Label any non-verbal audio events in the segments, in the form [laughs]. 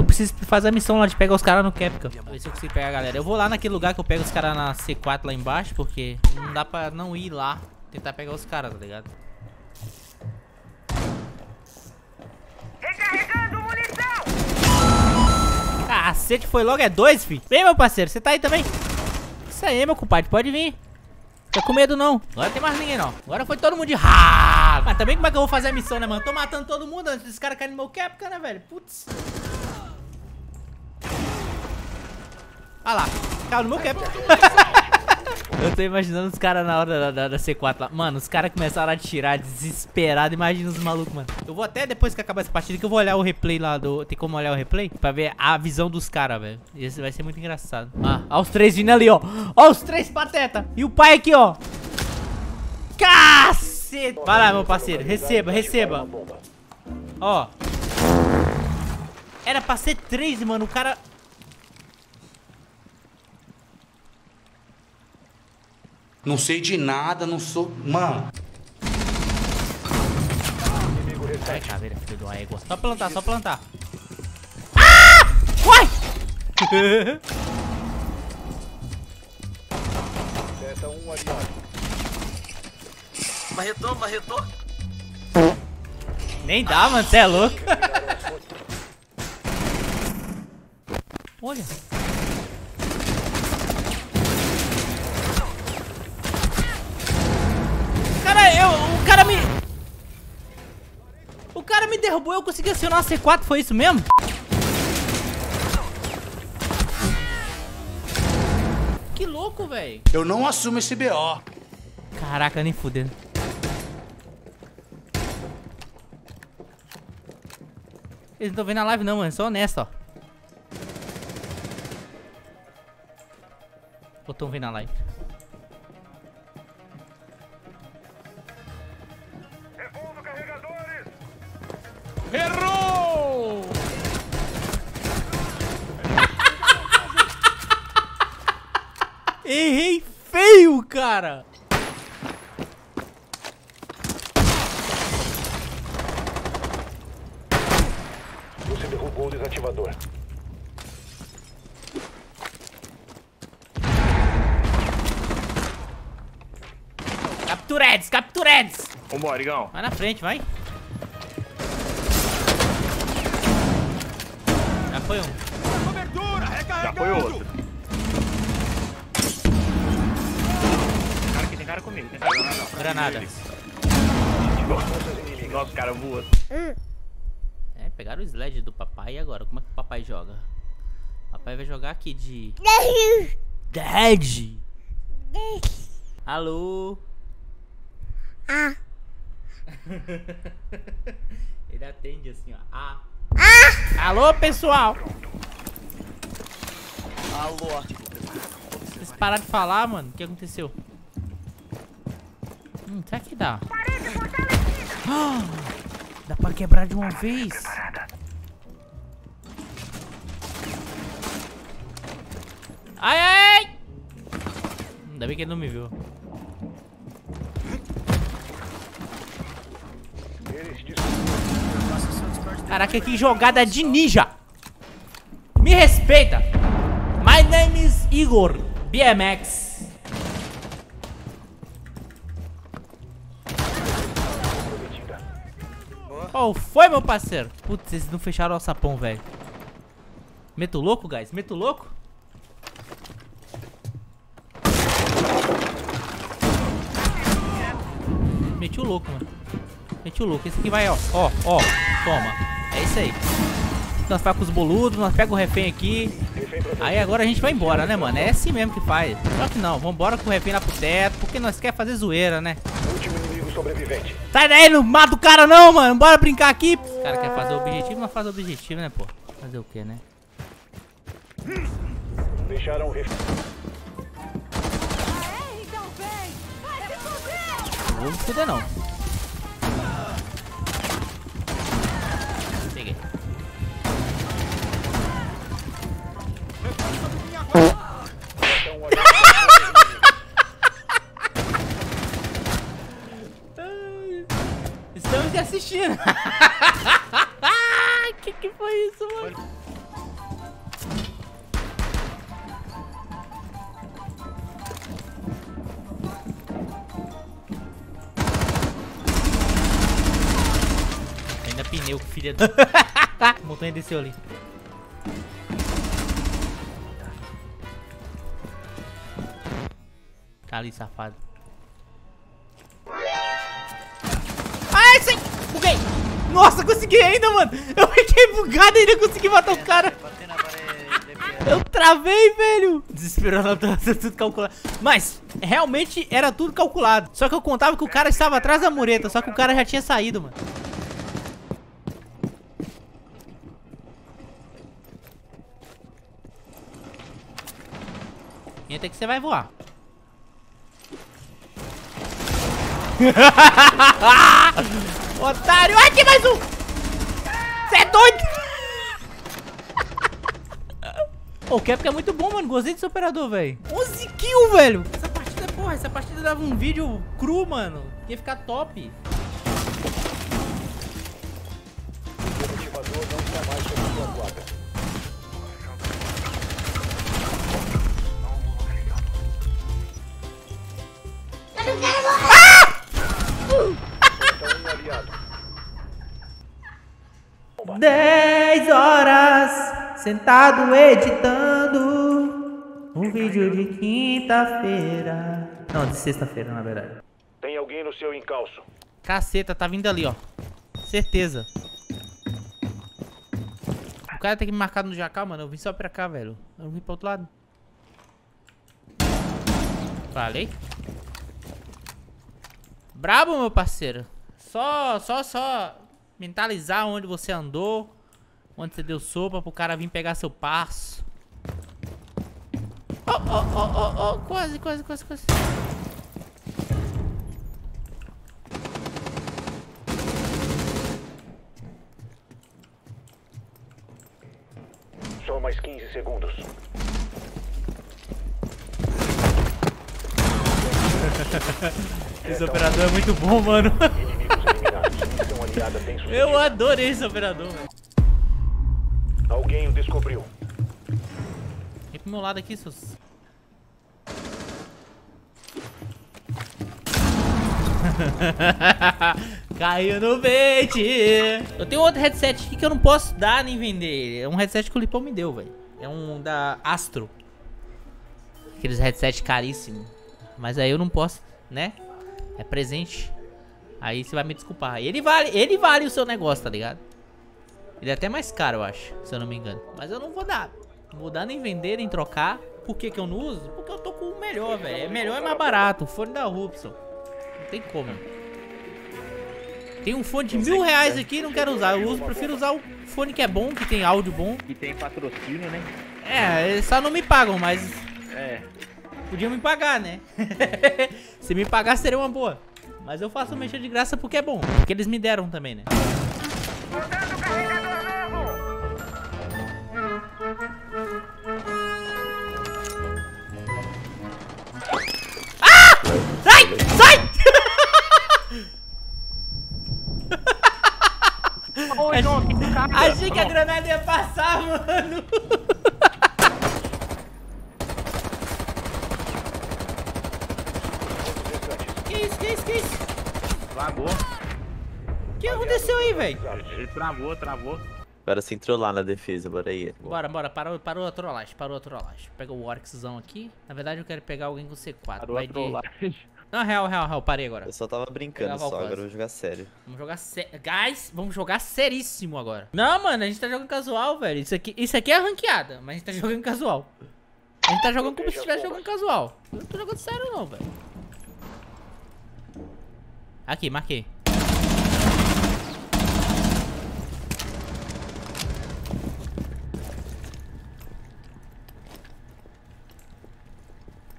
Eu preciso fazer a missão lá de pegar os caras no Capcom. Ver se eu consigo pegar a galera. Eu vou lá naquele lugar que eu pego os caras na C4 lá embaixo, porque não dá pra não ir lá tentar pegar os caras, tá ligado? Recarregando munição! Cacete, foi logo, é dois, fi. Vem, meu parceiro, você tá aí também? Isso aí, meu compadre, pode vir. Tô com medo, não. Agora não tem mais ninguém, não. Agora foi todo mundo de raiva. Mas também como é que eu vou fazer a missão, né, mano? Tô matando todo mundo antes desse cara cair no meu Capcom, né, velho? Putz. Olha lá, caiu no meu Capcom. [laughs] Eu tô imaginando os caras na hora da, da, da, C4 lá. Mano, os caras começaram a tirar desesperado. Imagina os malucos, mano. Eu vou até depois que acabar essa partida que eu vou olhar o replay lá do... Tem como olhar o replay? Pra ver a visão dos caras, velho. Esse vai ser muito engraçado. Ah, ó os três vindo ali, ó. Ó os três pateta. E o pai aqui, ó. Cacete. Vai lá, meu parceiro. Receba, receba. Ó. Era pra ser três, mano. O cara... Não sei de nada, não sou. Mano. Vai, caveira, filho de uma égua. Só plantar, só plantar. Ah! Uai! [laughs] Marretou, marretou. Nem dá, mano, você é louco. [laughs] Olha. Cara, eu, o cara me... O cara me derrubou, eu consegui acionar uma C4, foi isso mesmo? Que louco, velho. Eu não assumo esse BO. Caraca, nem fudendo. Eles não estão vendo a live não, mano. Sou honesto, ó. Ou estão vendo a live? Errei feio, cara! Você derrubou o desativador. Capturados, capturados! Vambora, Igão. Vai na frente, vai. Já foi um. Cobertura! Já foi outro. Cara, aqui tem cara comigo. Comigo. Granada. Nossa, cara voa. É, pegaram o sled do papai e agora? Como é que o papai joga? O papai vai jogar aqui de... Dead! Alô? Ah, [laughs] Ele atende assim, ó. Ah. Alô, pessoal? Alô. Vocês pararam de falar, mano? O que aconteceu? Hum, será que dá? Ah, [gasps] dá pra quebrar de uma vez. Ai, ai! Ainda bem que ele não me viu. Caraca, que jogada de ninja! Me respeita! My name is Igor BMX. Qual foi, meu parceiro? Putz, eles não fecharam o sapão, velho. Meto louco, guys? Meto louco? Meti o louco, mano. Meti o louco. Esse aqui vai, ó. Ó, ó. Toma. É isso aí. Nós pega com os boludos, nós pega o refém aqui. Aí agora a gente vai embora, né, mano? É assim mesmo que faz. Só que não, vambora com o refém lá pro teto, porque nós quer fazer zoeira, né? Sobrevivente. Sai daí, não mata o cara não, mano. Bora brincar aqui. Os caras querem fazer o objetivo, nós faz o objetivo, né, pô? Fazer o quê, né? Deixaram o. Não vou me fuder, não. deve assistindo. [laughs] que que foi isso, mano? Ainda pneu, filha da... [laughs] Tá. montanha desceu ali. Tá ali, safado. Ai, sim! Buguei! Nossa, consegui ainda, mano! Eu fiquei bugado e ainda consegui matar o cara! Eu travei, velho! Desesperado, tava tudo calculado. Mas, realmente, era tudo calculado. Só que eu contava que o cara estava atrás da mureta, só que o cara já tinha saído, mano. Entra que você vai voar. [laughs] Otário! Ai, tem mais um! Você é doido! O Capcom é muito bom, mano. Gostei desse operador, velho. 11 kills, velho. Essa partida, porra, essa partida dava um vídeo cru, mano. Ia ficar top. O desativador não está mais sobre sua guarda. Sentado editando um vídeo de quinta-feira. Não, de sexta-feira, na verdade. Tem alguém no seu encalço. Caceta, tá vindo ali, ó. Certeza. O cara tem que me marcar no jacal, mano. Eu vim só pra cá, velho. Eu não vim pro outro lado. Falei. Brabo, meu parceiro. Só, só, só mentalizar onde você andou. Onde você deu sopa pro cara vir pegar seu passo. Oh, oh, oh, oh, oh. Quase, quase, quase, quase. Só mais 15 segundos. [laughs] Esse operador é muito bom, mano. Eu adorei esse operador, velho. Alguém o descobriu. Vem pro meu lado aqui, seus. [laughs] Caiu no bait. Eu tenho outro headset aqui que eu não posso dar nem vender. É um headset que o Lipão me deu, velho. É um da Astro. Aqueles headset caríssimos. Mas aí eu não posso, né? É presente. Aí você vai me desculpar. Ele vale, ele vale o seu negócio, tá ligado? Ele é até mais caro, eu acho, se eu não me engano. Mas eu não vou dar. Não vou dar nem vender, nem trocar. Por que, que eu não uso? Porque eu tô com o melhor, velho. É melhor e mais barato. O fone da Rupson. Não tem como. Tem um fone de mil reais aqui e não quero usar. Eu uso, prefiro usar o fone que é bom, que tem áudio bom. E tem patrocínio, né? É, eles só não me pagam, mas É. podiam me pagar, né? [laughs] Se me pagar seria uma boa. Mas eu faço mexer de graça porque é bom. Porque eles me deram também, né? Ah! Achei que a granada ia passar, mano. Que isso, que isso, que isso? Travou. O que aconteceu aí, velho? Ele travou, travou. Agora você entrou lá na defesa, bora aí. Bora, bora, parou, parou a trollagem, parou a trollagem. Pega o Oryxzão aqui. Na verdade, eu quero pegar alguém com C4. Parou Vai a de... Não, real, real, real, parei agora. Eu só tava brincando só, agora eu vou jogar sério. Vamos jogar sério. Guys, vamos jogar seríssimo agora. Não, mano, a gente tá jogando casual, velho. Isso aqui, isso aqui é ranqueada, mas a gente tá [laughs] jogando casual. A gente tá jogando como se estivesse jogando casual. Eu não tô jogando sério, não, velho. Aqui, marquei.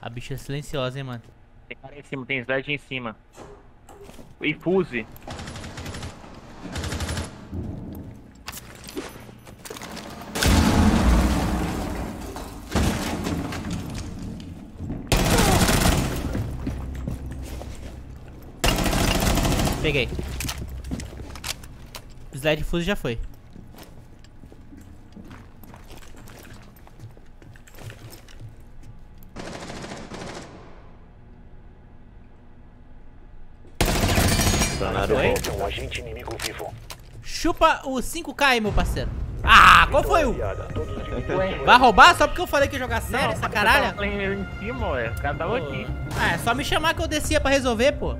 A bicha é silenciosa, hein, mano. Tem cara em cima, tem slide em cima. E fuse. Peguei. Slide fuse já foi. Tornaram Foi? volta. Um agente inimigo vivo. Chupa o 5k aí, meu parceiro. Ah, qual foi o? Vai roubar só porque eu falei que ia jogar sério, essa tava em cima, ué. O cara tava aqui. Ah, é só me chamar que eu descia pra resolver, pô.